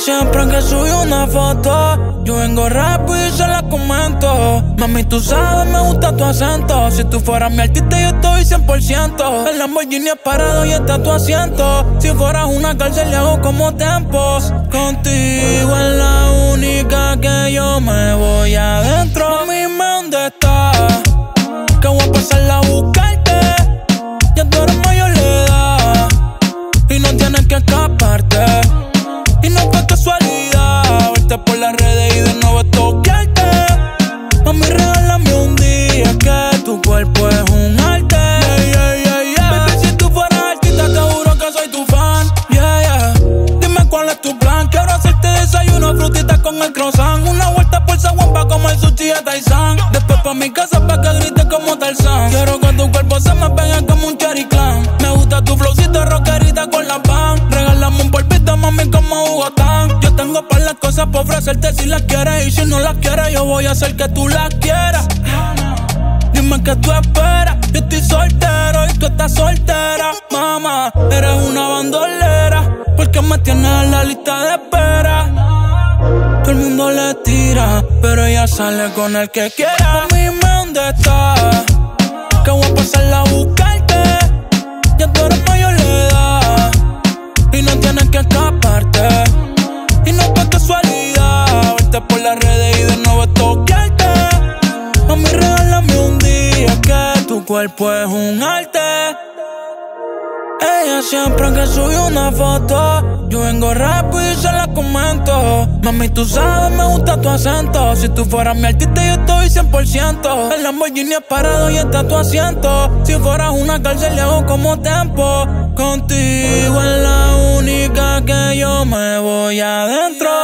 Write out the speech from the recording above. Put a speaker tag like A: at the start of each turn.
A: siempre que sube una foto, yo vengo rápido y se la comento. Mami, tú sabes, me gusta tu acento. Si tú fueras mi artista, yo estoy 100%. El Lamborghini es parado y está tu asiento. Si fueras una cárcel, le hago como tempos. Contigo es la única que yo me voy adentro. Hacerte desayuno, frutitas con el croissant. Una vuelta por San pa' comer sushi de Taizan. Después pa' mi casa pa' que grites como Tarzan. Quiero que tu cuerpo se me pegue como un cherry clan. Me gusta tu flowcito rockerita con la pan. Regálame un polvito, mami, como Bogotá. Yo tengo para las cosas por ofrecerte si las quieres. Y si no las quieres, yo voy a hacer que tú las quieras. Dime que tú esperas. Yo estoy soltero y tú estás soltera. Mamá, eres una bandolera. Porque me tienes en la lista de espera. Todo el mundo le tira, pero ella sale con el que quiera. Dime dónde estás. Que voy a pasar a buscarte. Ya tú eres mayor de edad. Y no tienes que escaparte. Y no fue casualidad verte por las redes y de nuevo toquearte. Mami, regálame un día que tu cuerpo es un arte. Ella siempre que sube una foto, yo vengo rápido y se la comento. Mami, tú sabes, me gusta tu acento. Si tú fueras mi artista, yo estoy 100%. El Lamborghini es parado y está tu asiento. Si fueras una cárcel, le hago como tempo. Contigo es la única que yo me voy adentro.